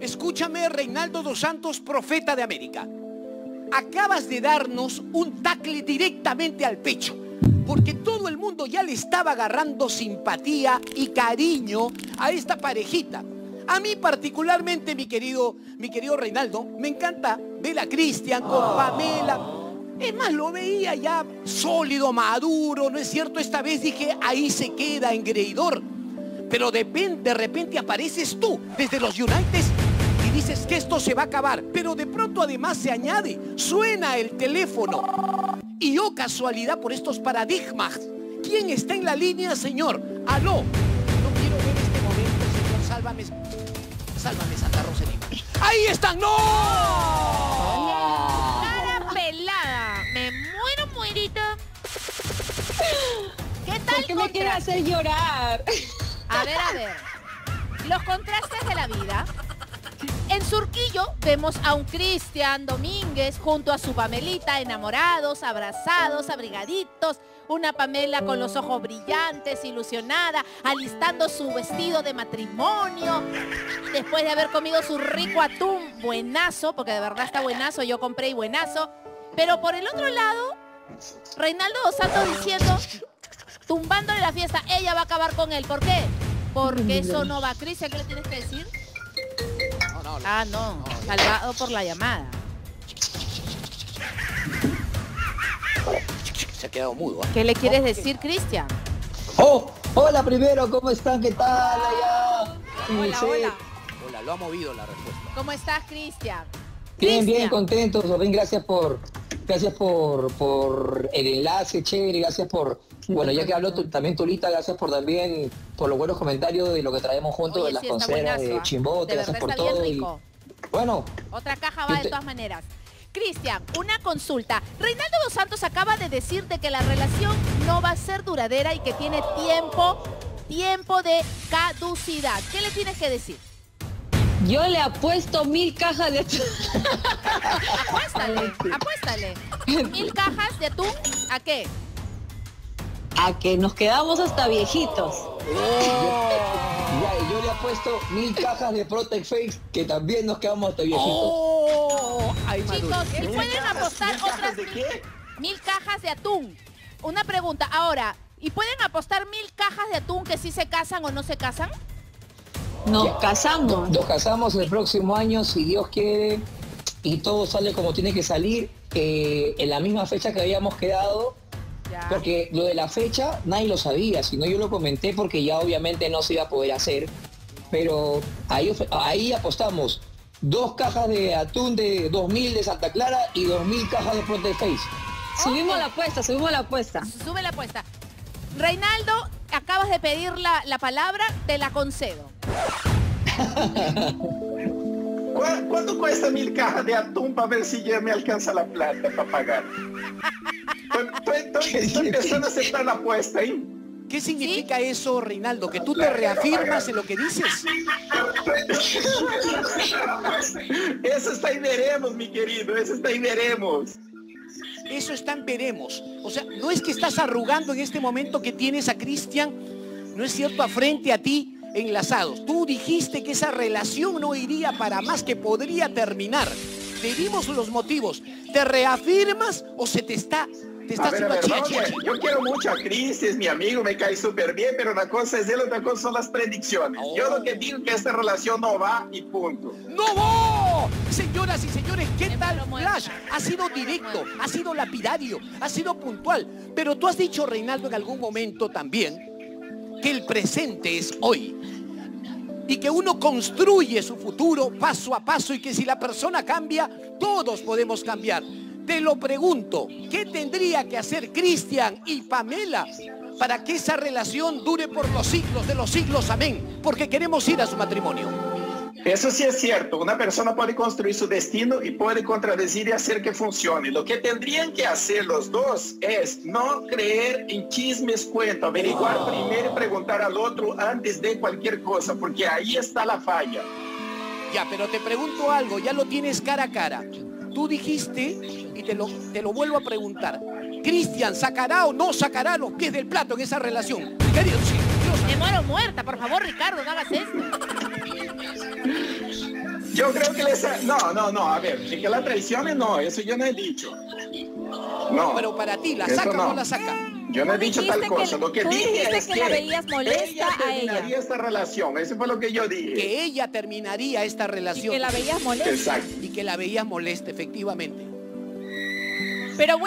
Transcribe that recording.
Escúchame, Reinaldo dos Santos, profeta de América. Acabas de darnos un tacle directamente al pecho, porque todo el mundo ya le estaba agarrando simpatía y cariño a esta parejita. A mí particularmente, mi querido, mi querido Reinaldo, me encanta ver a Cristian con Pamela. Es más, lo veía ya sólido, maduro, ¿no es cierto? Esta vez dije, ahí se queda engreidor. Pero de, de repente apareces tú desde los United dices que esto se va a acabar. Pero de pronto además se añade, suena el teléfono. Y oh casualidad por estos paradigmas. ¿Quién está en la línea, señor? Aló. No quiero ver este momento, señor. Sálvame. Sálvame, Santa Rosalía. ¡Ahí están! ¡No! Cara pelada. Me muero, muerita. ¿Qué tal ¿Por qué me quiere hacer llorar? A ver, a ver. Los contrastes de la vida. Vemos a un Cristian Domínguez junto a su Pamelita, enamorados, abrazados, abrigaditos. Una Pamela con los ojos brillantes, ilusionada, alistando su vestido de matrimonio. Después de haber comido su rico atún, buenazo, porque de verdad está buenazo, yo compré y buenazo. Pero por el otro lado, Reinaldo Dos Santos diciendo, tumbándole la fiesta, ella va a acabar con él. ¿Por qué? Porque eso no va. Cristian, ¿qué le tienes que decir? No, no, no. Ah, no, salvado por la llamada. Se ha quedado mudo. ¿ah? ¿Qué le quieres decir, Cristian? Oh, hola primero, ¿cómo están? ¿Qué tal allá? Hola, Sí, hola. Hola, lo ha movido la respuesta. ¿Cómo estás, Cristian? Bien, bien, contentos. Bien, gracias por, gracias por, por el enlace, chévere, gracias por, bueno, ya que habló también Tulita, gracias por también, por los buenos comentarios de lo que traemos juntos Oye, de las sí, conceras de ¿ah? Chimbote, De gracias por todo. y, bueno, Otra caja va de todas maneras. Cristian, una consulta. Reinaldo Dos Santos acaba de decirte que la relación no va a ser duradera y que tiene tiempo, tiempo de caducidad. ¿Qué le tienes que decir? Yo le apuesto mil cajas de atún. Apuéstale, apuéstale. Mil cajas de atún, ¿a qué? a que nos quedamos hasta viejitos. ya, yo le he puesto mil cajas de Protect Face que también nos quedamos hasta viejitos. ¡Oh! Ay. Chicos, ¿y pueden apostar otras ¿De qué? mil cajas de atún? Una pregunta, ahora, ¿y pueden apostar mil cajas de atún que si se casan o no se casan? Nos casamos. Nos casamos el próximo año, si Dios quiere, y todo sale como tiene que salir, eh, en la misma fecha que habíamos quedado, Ya. porque lo de la fecha nadie lo sabía, sino yo lo comenté porque ya obviamente no se iba a poder hacer, pero ahí, ahí apostamos dos cajas de atún de 2000 de Santa Clara y 2000 cajas de Protect Face. Subimos la apuesta, subimos la apuesta. Sube la apuesta. Reinaldo, acabas de pedir la, la palabra, te la concedo. ¿Cu- ¿Cuánto cuesta mil cajas de atún para ver si ya me alcanza la plata para pagar? Estoy, estoy- estoy empezando a aceptar la apuesta, ¿eh? ¿Qué significa eso, Reinaldo? ¿Que tú te reafirmas en lo que dices? Eso está y veremos, mi querido, eso está y veremos. Eso está en veremos. O sea, no es que estás arrugando en este momento que tienes a Cristian, no es cierto, a frente a ti enlazados. Tú dijiste que esa relación no iría para más, que podría terminar. Te los motivos. ¿Te reafirmas o se te está, te está A ver, a haciendo ver, achía? yo quiero mucho a Cris, es mi amigo, me cae súper bien, pero una cosa es él, otra cosa son las predicciones. Yo lo que digo es que esta relación no va y punto. ¡No va! Señoras y señores, ¿qué Me tal. Flash? Ha sido directo, ha sido lapidario, ha sido puntual. Pero tú has dicho, Reinaldo, en algún momento también, que el presente es hoy. Y que uno construye su futuro paso a paso y que si la persona cambia, todos podemos cambiar. Te lo pregunto, ¿qué tendría que hacer Cristian y Pamela para que esa relación dure por los siglos de los siglos? Amén. Porque queremos ir a su matrimonio. Eso sí es cierto, una persona puede construir su destino y puede contradecir y hacer que funcione. Lo que tendrían que hacer los dos es no creer en chismes cuento, averiguar primero y preguntar al otro antes de cualquier cosa, porque ahí está la falla. Ya, pero te pregunto algo, ya lo tienes cara a cara. Tú dijiste, y te lo, te lo vuelvo a preguntar, Cristian, ¿sacará o no sacará los pies del plato en esa relación? Querido, sí, Dios, Me muero muerta, por favor, Ricardo, no hagas esto. Yo creo que le sa- No, no, no, a ver, de que la traicione, no, eso yo no he dicho. No. Pero para ti, ¿la saca o no no. la saca? Yo no he dicho tal dijiste que- cosa. Lo que dije es que que, la veías molesta ella a ella. terminaría esta relación. Eso fue lo que yo dije. Que ella terminaría esta Y relación. que la veías molesta. Exacto. y que la veías molesta, efectivamente. Pero bueno.